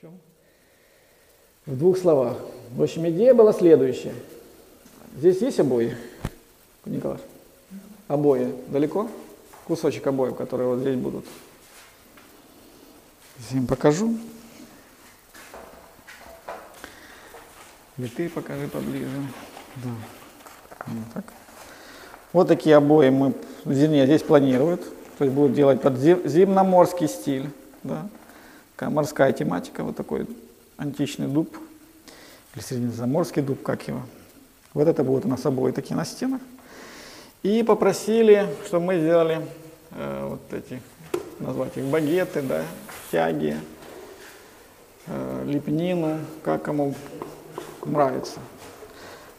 Чем? В двух словах. В общем, идея была следующая. Здесь есть обои, Николай? Обои далеко? Кусочек обоев, которые вот здесь будут. Здесь им покажу. Или ты покажи поближе. Да. Вот, так. вот такие обои мы, вернее, здесь планируют. То есть будут делать под зимноморский стиль. Да. Такая морская тематика, вот такой античный дуб. Или средиземноморский дуб, как его. Вот это будут у нас обои такие на стенах. И попросили, чтобы мы сделали э, вот эти, назвать их багеты, да, тяги, э, лепнину, как кому нравится.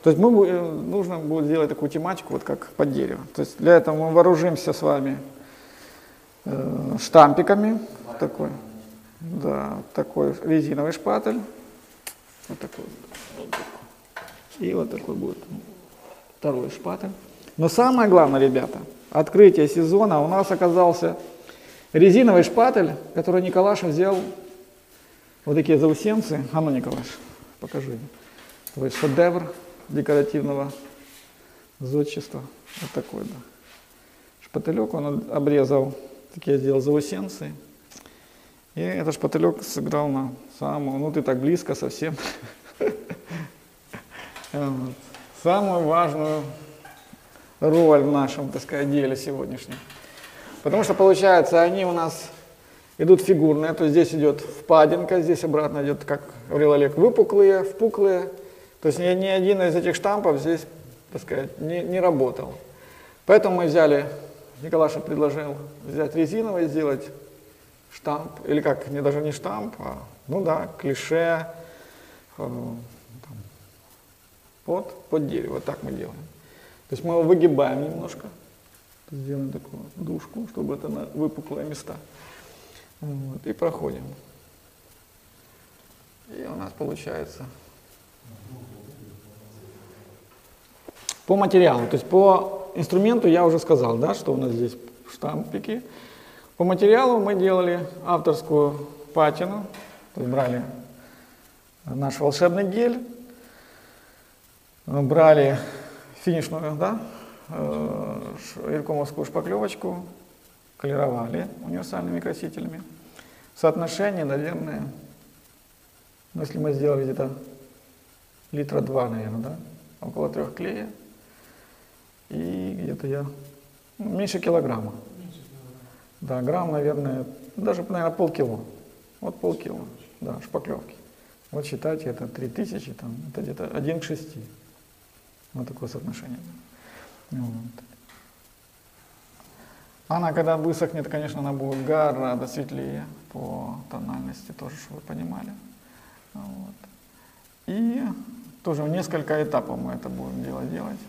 То есть мы, э, нужно будет сделать такую тематику, вот как под дерево. То есть для этого мы вооружимся с вами э, штампиками, такой, да, такой резиновый шпатель, вот такой, и вот такой будет второй шпатель. Но самое главное, ребята, открытие сезона у нас оказался резиновый шпатель, который Николаша взял, вот такие заусенцы. А ну, Николаш, покажи. Есть шедевр декоративного зодчества. Вот такой, да. Шпателек он обрезал, такие сделал заусенцы. И этот шпателек сыграл на самую, ну ты так близко совсем. Самую важную роль в нашем, так сказать, деле сегодняшнем. Потому что, получается, они у нас идут фигурные, то есть здесь идет впадинка, здесь обратно идет, как говорил Олег, выпуклые, впуклые. То есть ни, ни один из этих штампов здесь, так сказать, не, не работал. Поэтому мы взяли, Николаша предложил взять резиновый, сделать штамп, или как, не даже не штамп, а, ну да, клише, э, там, под, под дерево, так мы делаем. То есть мы его выгибаем немножко, сделаем такую дужку, чтобы это на выпуклые места. Вот, и проходим. И у нас получается по материалу, то есть по инструменту я уже сказал, да, что у нас здесь штампики. По материалу мы делали авторскую патину, то есть брали наш волшебный гель, брали финишную, да, иркомовскую шпаклевочку, колеровали универсальными красителями. Соотношение, наверное, ну, если мы сделали где-то литра два, наверное, да, около трех клея, и где-то я, ну, меньше килограмма. Да, грамм, наверное, даже, наверное, полкило. Вот полкило, да, шпаклевки. Вот считайте, это 3000, там, это где-то 1 к 6. Вот такое соотношение. Вот. Она, когда высохнет, конечно, она будет гораздо светлее по тональности, тоже, чтобы вы понимали. Вот. И тоже в несколько этапов мы это будем делать. делать.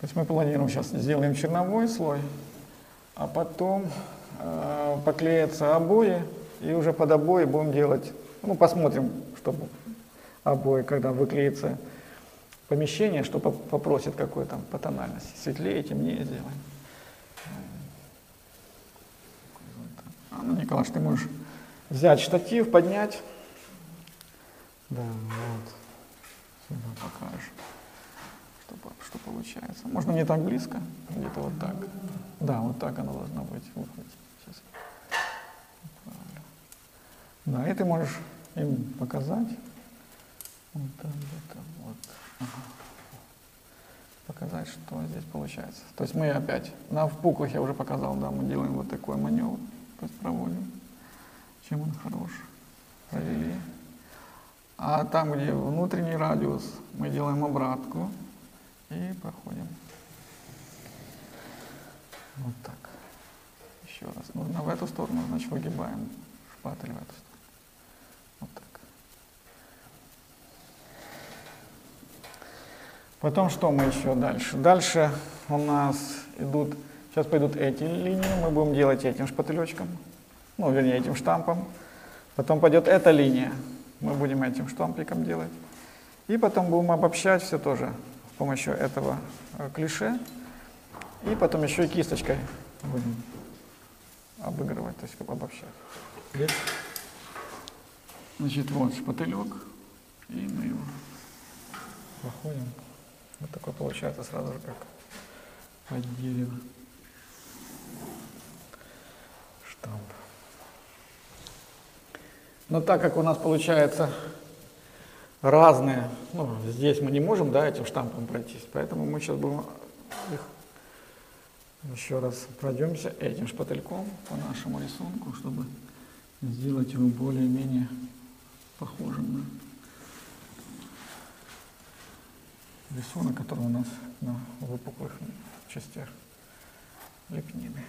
То есть мы планируем сейчас сделаем черновой слой, а потом поклеятся обои, и уже под обои будем делать, ну посмотрим, чтобы обои, когда выклеится помещение, что попросит какой там по тональности, светлее, темнее сделаем. А, ну, Николаш, ты можешь взять штатив, поднять. Да, вот. Сюда покажешь, что, что получается. Можно не так близко, где-то вот так. Да, вот так оно должно быть. Вот, сейчас. Да, и ты можешь им показать. Вот так, где-то, вот. Ага. Показать, что здесь получается. То есть мы опять, на впуклых я уже показал, да, мы делаем вот такой маневр, то есть проводим. Чем он хорош. Провели. А там, где внутренний радиус, мы делаем обратку и проходим. Вот так. Еще раз. Нужно в эту сторону, значит выгибаем шпатель в эту сторону. Потом что мы еще дальше? Дальше у нас идут, сейчас пойдут эти линии, мы будем делать этим шпателечком, ну, вернее, этим штампом. Потом пойдет эта линия, мы будем этим штампиком делать. И потом будем обобщать все тоже с помощью этого э, клише. И потом еще и кисточкой будем обыгрывать, то есть обобщать. Значит, вот шпателек, и мы его проходим. Вот такой получается сразу же как под дерево. Штамп. Но так как у нас получается разные, ну, здесь мы не можем, да, этим штампом пройтись, поэтому мы сейчас будем их еще раз пройдемся этим шпательком по нашему рисунку, чтобы сделать его более-менее похожим на рисунок, который у нас на выпуклых частях лепнины.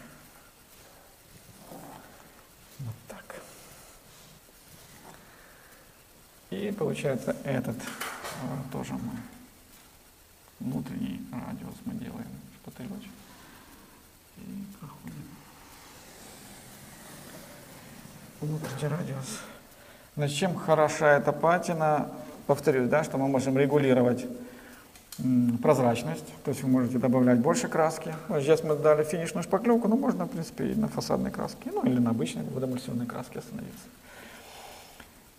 Вот так. И получается этот а, тоже мы внутренний радиус мы делаем шпателечек и проходим. Внутренний радиус. Значит, чем хороша эта патина? Повторюсь, да, что мы можем регулировать прозрачность, то есть вы можете добавлять больше краски. Вот здесь мы дали финишную шпаклевку, но можно, в принципе, и на фасадной краске, ну или на обычной водоэмульсионной краске остановиться.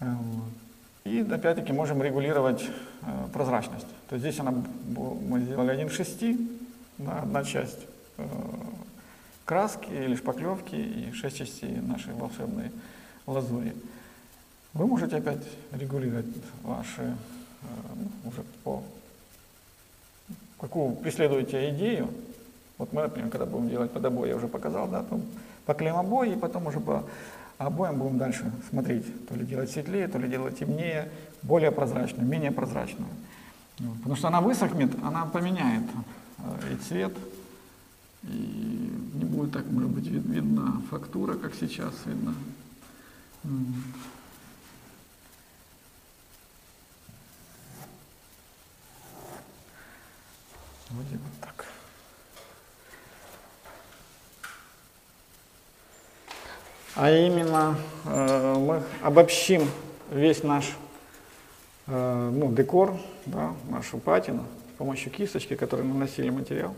Вот. И опять-таки можем регулировать э, прозрачность. То есть здесь она, мы сделали 1 к 6, да, одна часть э, краски или шпаклевки и 6 частей нашей волшебной лазури. Вы можете опять регулировать ваши э, ну, уже по какую преследуете идею. Вот мы, например, когда будем делать под обои, я уже показал, да, поклеим обои, и потом уже по обоям будем дальше смотреть, то ли делать светлее, то ли делать темнее, более прозрачную, менее прозрачную. Потому что она высохнет, она поменяет э, и цвет, и не будет так, может быть, вид, видна фактура, как сейчас видно. Вот так. А именно э, мы обобщим весь наш э, ну, декор, да, нашу патину с помощью кисточки, которой наносили материал.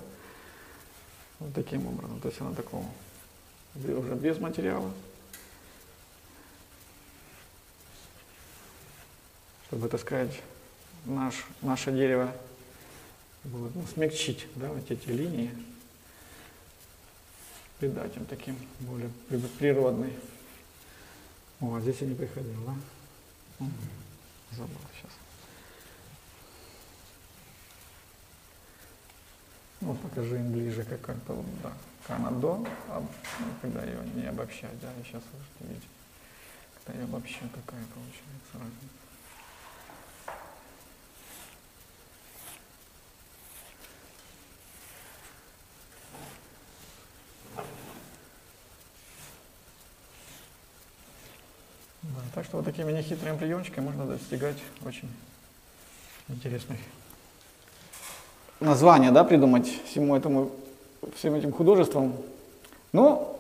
Вот таким образом. То есть она такого уже без материала. Чтобы, так сказать, наш, наше дерево будет, ну, смягчить да, вот эти линии, придать им таким более природный. О, а здесь я не приходил, да? Угу. Забыл сейчас. Ну, покажи им ближе, как это, да, как она до, а, ну, когда ее не обобщать, да, и сейчас вы видите, когда я обобщу, какая получается разница. Так что вот такими нехитрыми приемчиками можно достигать очень интересных названия, да, придумать всему этому, всем этим художествам. Ну,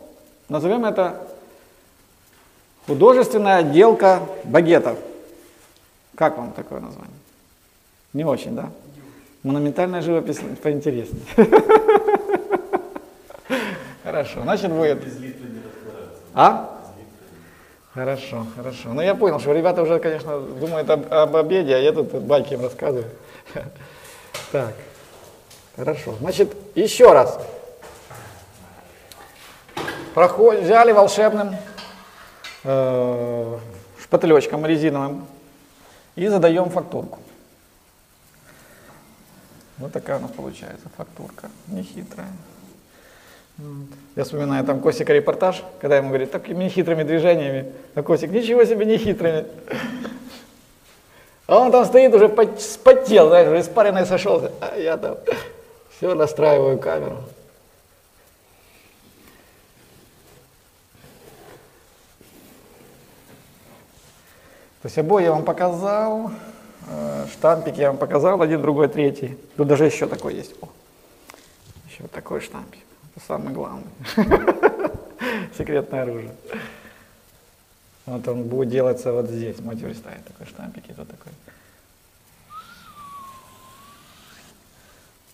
назовем это художественная отделка багетов. Как вам такое название? Не очень, да? Монументальная живопись поинтереснее. Хорошо, значит будет... А? Хорошо, хорошо. Ну я понял, что ребята уже, конечно, думают об, об обеде, а я тут байки им рассказываю. Так, хорошо. Значит, еще раз. Проход... Взяли волшебным э, шпателечком резиновым и задаем фактурку. Вот такая у нас получается фактурка, нехитрая. Я вспоминаю там Косика репортаж, когда ему говорит, такими хитрыми движениями. А Косик, ничего себе не хитрыми. А он там стоит, уже спотел, знаешь, уже испаренный сошелся. А я там все настраиваю камеру. То есть обои я вам показал, э, штампик я вам показал, один, другой, третий. Тут даже еще такой есть. О, еще такой штампик. Это самое главное. Секретное оружие. Вот он будет делаться вот здесь. Мотивер ставит такой штампик, тут такой.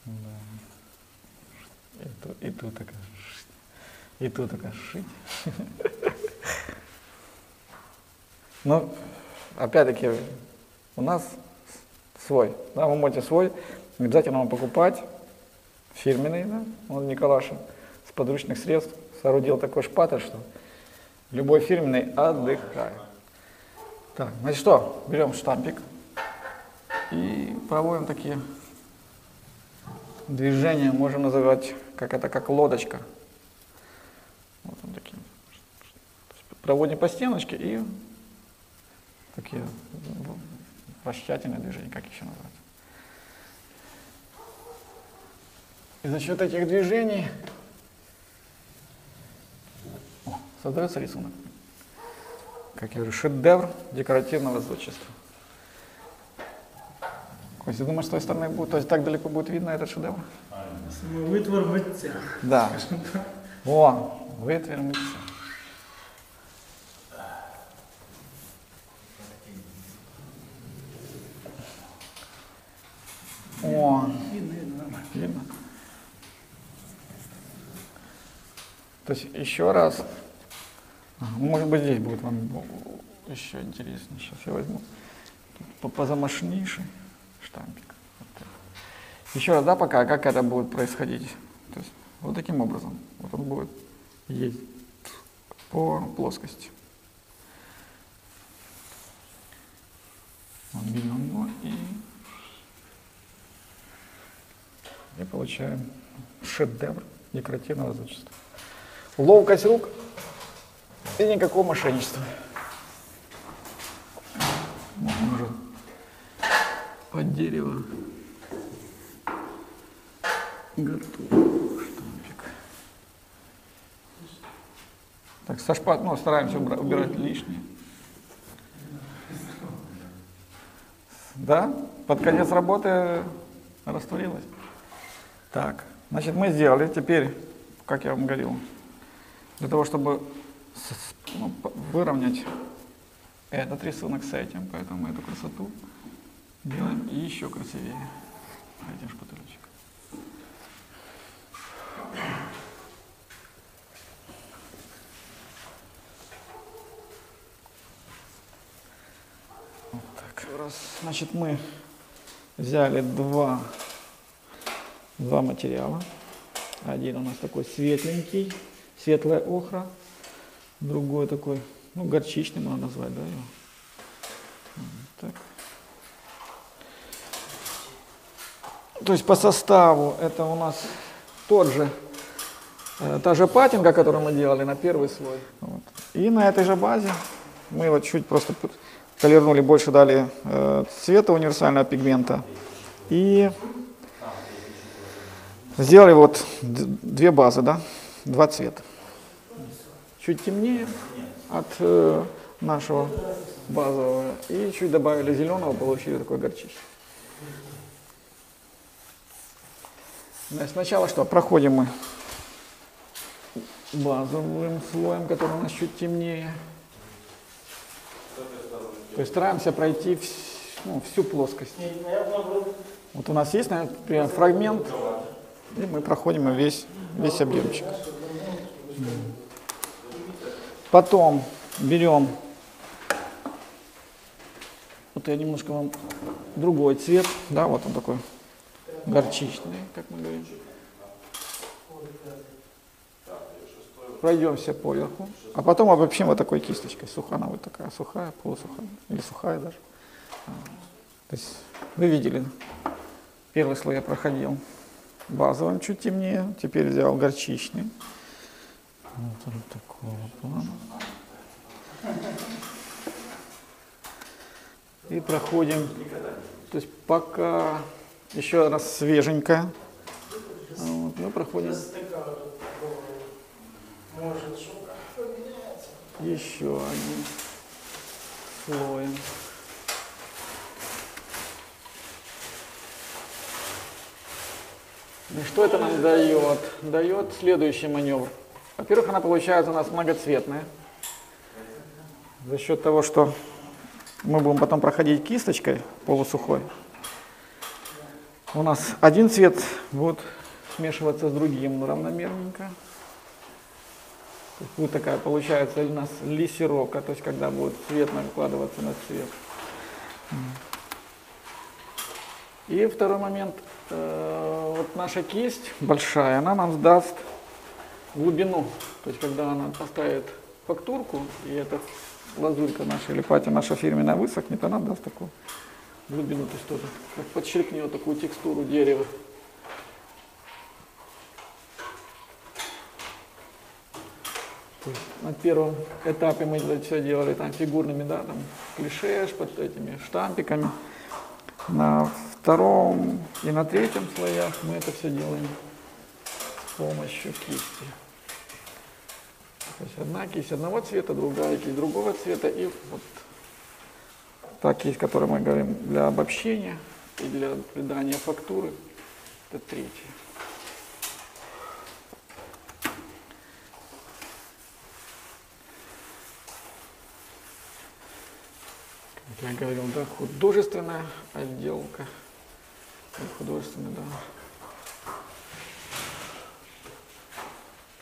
Да. И тут, и тут такая и тут такая шить. Ну, опять-таки, у нас свой. Да, вы можете свой, обязательно вам покупать, фирменный, да, он Николашин, с подручных средств соорудил такой шпатель, что любой фирменный отдыхает. Так, значит что, берем штампик и проводим такие движения, можем называть, как это, как лодочка. Вот он таким. Проводим по стеночке и такие вращательные движения, как еще назвать. И за счет этих движений создается рисунок. Как я говорю, шедевр декоративного зодчества. Костя, думаешь, с той стороны будет, то есть так далеко будет видно этот шедевр? Витвор митця. Да. О, витвір митця. О, видно. То есть еще раз. Может быть здесь будет вам еще интереснее. Сейчас я возьму по- позамашнейший штампик. Еще раз, да, пока, как это будет происходить. То есть вот таким образом. Вот он будет ездить по плоскости. Берем его и, и получаем шедевр декоративного зодчества. Ловкость рук и никакого мошенничества. Уже под дерево готов штампик. Так, со шпат, ну, стараемся убра- убирать лишнее. Да? Под конец работы растворилось. Так, значит, мы сделали. Теперь, как я вам говорил, для того, чтобы ну, выровнять этот рисунок с этим, поэтому эту красоту делаем еще красивее этим так. Раз, значит, мы взяли два, два материала. Один у нас такой светленький, светлая охра, другой такой, ну, горчичный можно назвать, да, его? Так. То есть по составу это у нас тот же, э, та же патинка, которую мы делали на первый слой. Вот. И на этой же базе мы вот чуть просто колернули, больше дали э, цвета универсального пигмента. И сделали вот две базы, да, два цвета. Чуть темнее от э, нашего базового. И чуть добавили зеленого, получили такой горчичный. Значит, сначала что? Проходим мы базовым слоем, который у нас чуть темнее. То есть стараемся пройти вс- ну, всю плоскость. Вот у нас есть, например, фрагмент, и мы проходим весь, весь объемчик. Потом берем, вот я немножко вам другой цвет, да, вот он такой горчичный, как мы говорим. Пройдемся поверху, а потом обобщим вот такой кисточкой. Сухая, она вот такая сухая, полусухая, или сухая даже. А, То есть вы видели, первый слой я проходил базовым чуть темнее, теперь взял горчичный. Вот он такого плана. И проходим, то есть пока еще раз свеженькая. Вот, мы проходим еще один слой. И что это нам дает? Дает следующий маневр. Во-первых, она получается у нас многоцветная. За счет того, что мы будем потом проходить кисточкой полусухой, у нас один цвет будет смешиваться с другим равномерненько. То есть будет такая, получается, у нас лессировка, то есть когда будет цвет накладываться на цвет. И второй момент, э, вот наша кисть большая, она нам сдаст глубину. То есть, когда она поставит фактурку, и эта лазурька наша или патя наша фирменная высохнет, она даст такую глубину, то есть тоже как подчеркнет такую текстуру дерева. На первом этапе мы это все делали там фигурными, да, там клише, под этими штампиками. На втором и на третьем слоях мы это все делаем с помощью кисти. То есть одна кисть одного цвета, другая кисть другого цвета. И вот та кисть, которую мы говорим для обобщения и для придания фактуры, это третья. Как я говорил, да, художественная отделка. Художественная, да.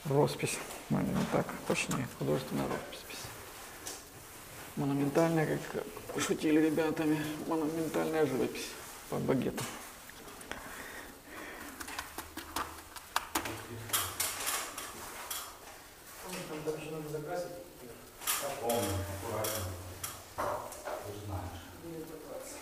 Роспись. Ну, так, точнее, художественная роспись. Монументальная, как шутили ребятами, монументальная живопись по багету. Там дальше надо закрасить. Помню, аккуратно. Ты же знаешь. Будет покрасить.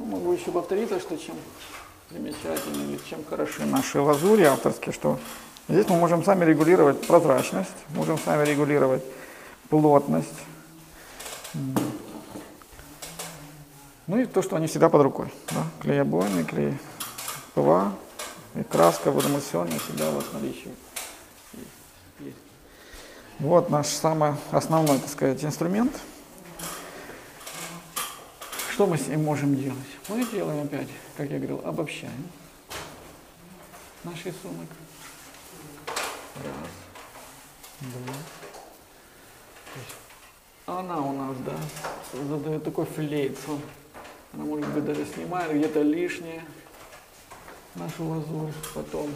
Ну, могу еще повториться, что чем замечательны или чем хороши наши лазури авторские, что здесь мы можем сами регулировать прозрачность, можем сами регулировать плотность. Ну и то, что они всегда под рукой. Да? Клей обойный, клей ПВА и краска водомульсионная всегда у вас есть. Вот наш самый основной, так сказать, инструмент. Что мы с ним можем делать? Мы делаем опять, как я говорил, обобщаем наш рисунок. Раз, два. Она у нас, да, задает такой флейцу. Она, может быть, даже снимает где-то лишнее нашу лазурь, потом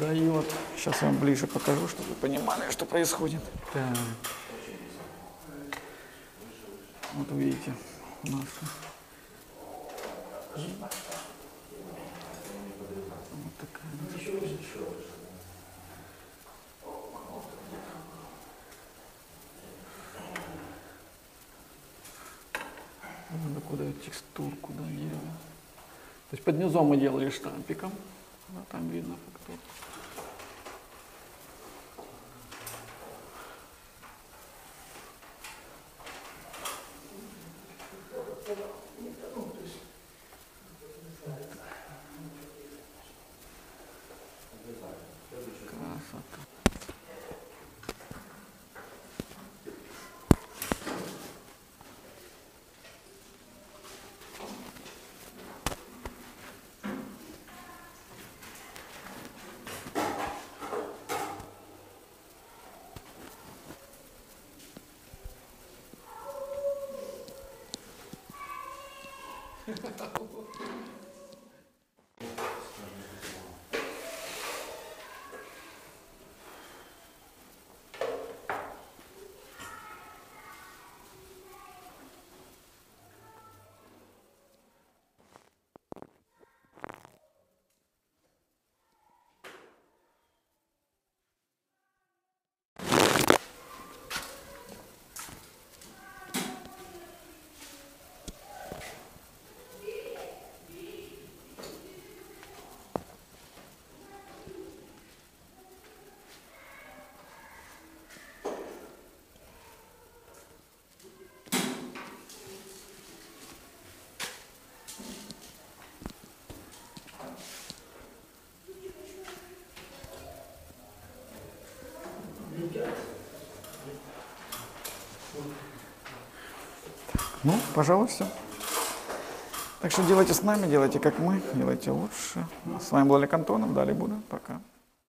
дает. Сейчас я вам ближе покажу, чтобы вы понимали, что происходит. Так. Вот видите, нашу. Вот такая. Надо куда текстурку, да. То есть под низом мы делали штампиком. Да, там видно фактуру. ハハハハ! Ну, пожалуй, все. Так что делайте с нами, делайте как мы, делайте лучше. С вами был Олег Антонов, далее буду. Пока.